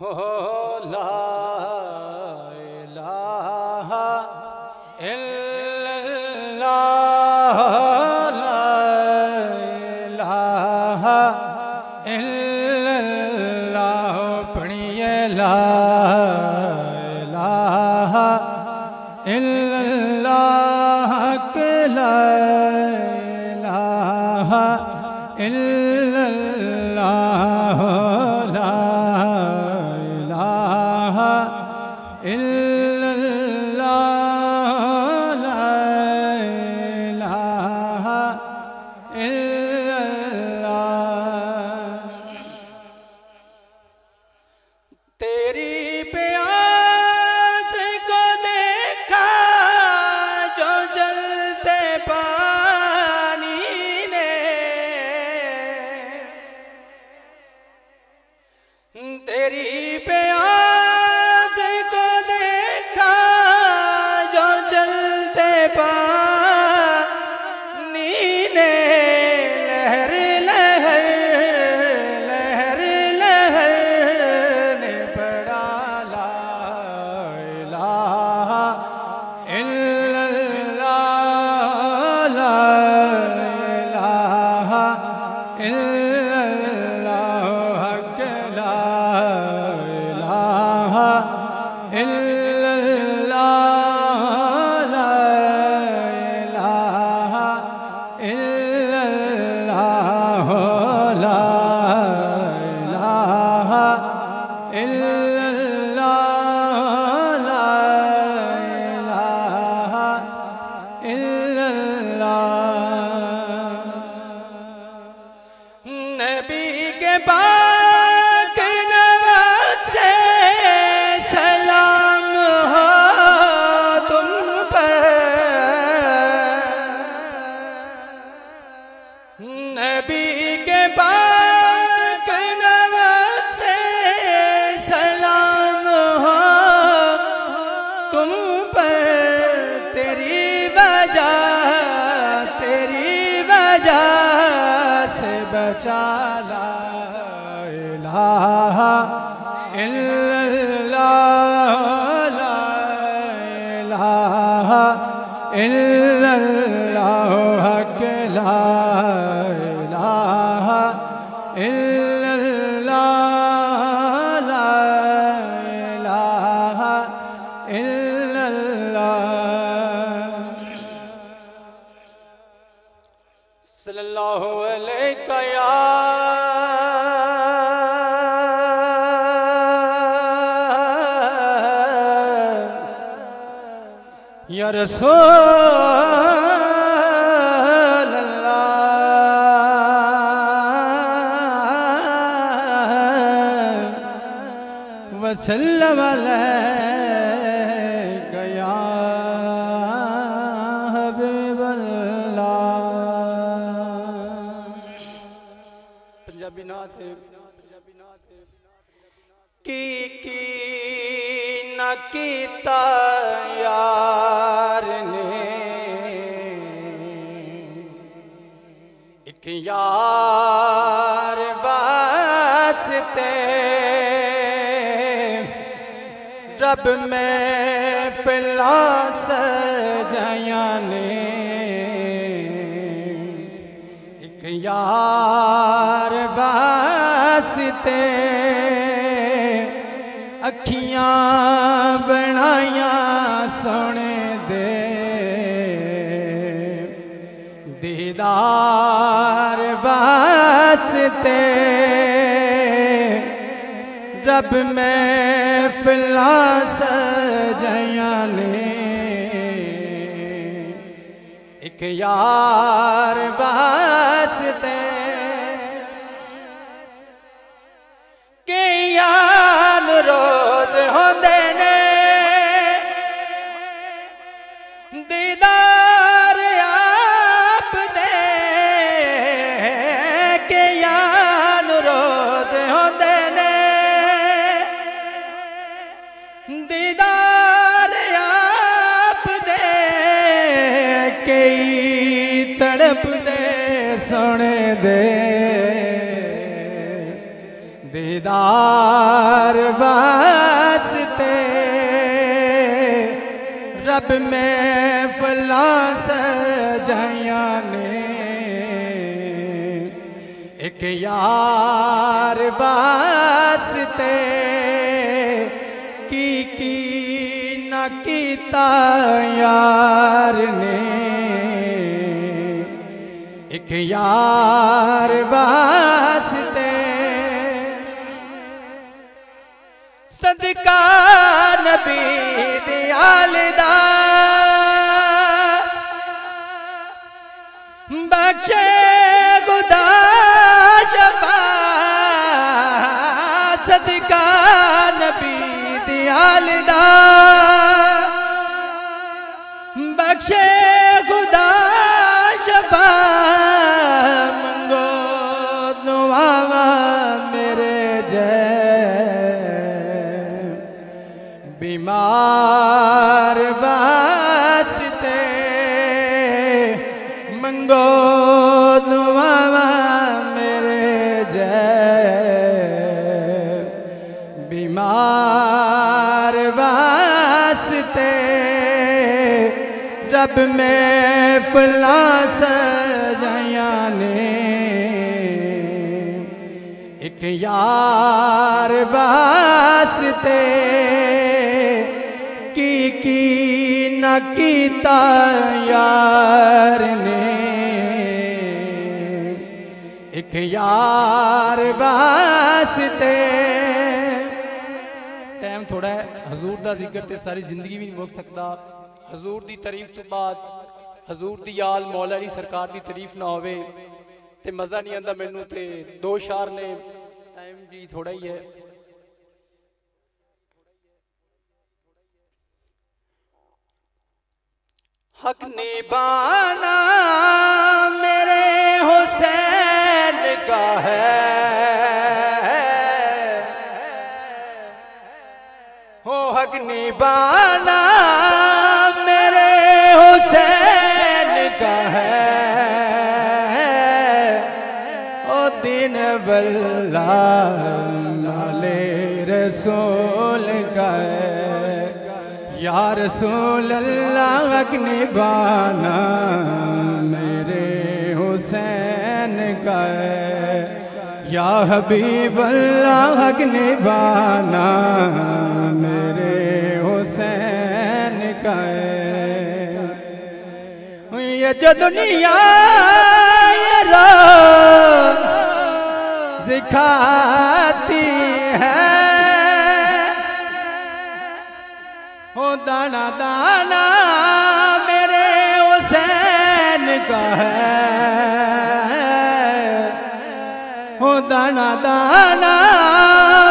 हो ला इलाहा इल्लल्लाह ला तेरी प्यास नबी के पाक नवाज़ से सलाम हो। तुम पर तेरी वजह तेरी वजह से बचा ला इलाहा इल्लल्लाह सल्लल्लाहु अलैहि या या रसूल अल्लाह वसल्लम अलैका है की की न कीता यार ने। एक यार वास्ते रब में फिला सजाया ने। एक यार वास्ते अखियाँ बनाया सोने दे। दीदार वास्ते रब में फिला सजाया एक यार वास्ते सोने दे। दीदार वास्ते, रब में फला सजाया ने। एक यार वास्ते, की की न कीता यार ने। एक यार वास्ते। सदका नबी दियाल रब में फला सजाया ने। एक यार वास्ते की की न कीता यार ने। एक यार बसते टाइम थोड़ा है, हजूर का ज़िक्र तो सारी ज़िंदगी भी नहीं मुक सकता। ਹਜ਼ੂਰ ਦੀ ਤਾਰੀਫ ਤੋਂ ਬਾਅਦ ਹਜ਼ੂਰ ਦੀ ਯਾਲ ਮੌਲਾ ਅਲੀ ਸਰਕਾਰ ਦੀ ਤਾਰੀਫ ਨਾ ਹੋਵੇ ਤੇ ਮਜ਼ਾ ਨਹੀਂ ਆਂਦਾ ਮੈਨੂੰ ਤੇ ਦੋ ਸ਼ਾਰ ਨੇ ਟਾਈਮ ਵੀ ਥੋੜਾ ਹੀ ਹੈ हक निभाना मेरे हुसैन का है हो हक निभाना नाले रसूल का या रसूल अल्लाह हक निभाना मेरे हुसैन का या हबीब अल्लाह हक निभाना मेरे हुसैन का ये जो दुनिया सिखाती है। हो दाना दाना मेरे हुसैन का है। हो दाना दाना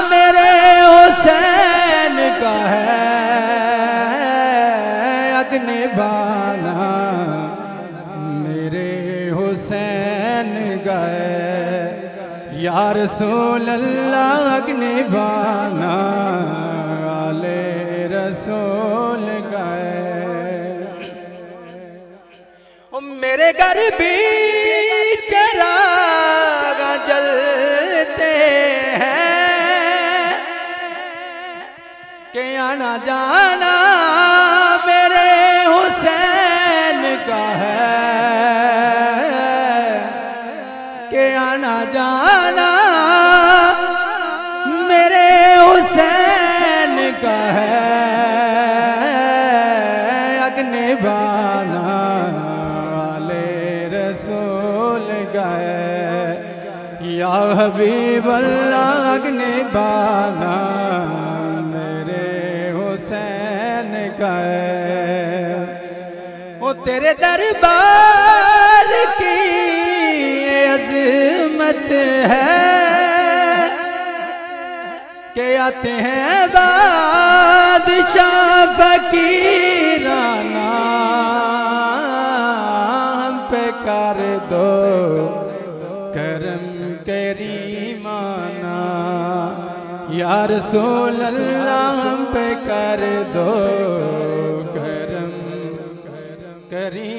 मेरे हुसैन का है। अग्नि बाना मेरे हुसैन का है या रसूल अल्लाह अग्नि बाना, आले रसूल गए। मेरे घर भी चराग जलते हैं। के आना जाना अल्लाह अग्नि बाना मेरे हुसैन का। ओ तेरे दरबार की अजमत है के आते हैं बादशाह फकीराना, हम पे कर दो। करम माना। यार अल्लाह हम पे कर दो करम। करम करी